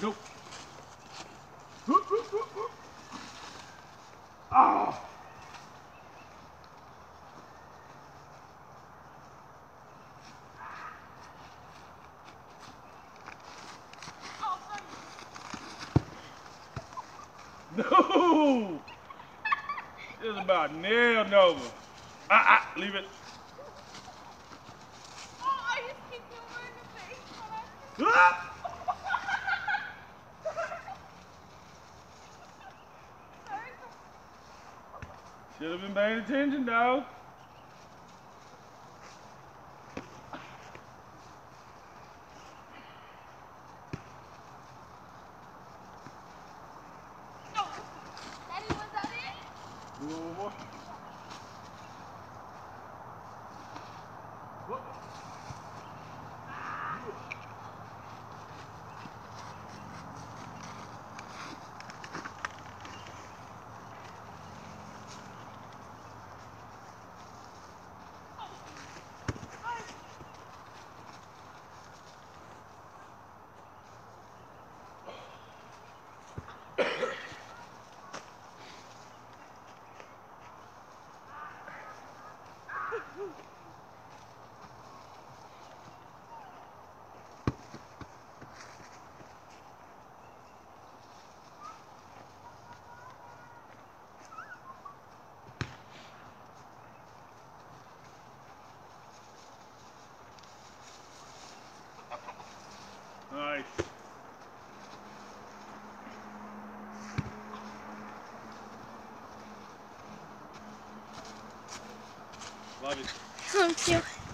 Nope. Ah! Oh. No! Just about nailed over. Ah, ah, leave it. Oh, I just keep doing the face. Ah! Should have been paying attention, dog. No. Daddy, was that it? One more. Love you. Thank you.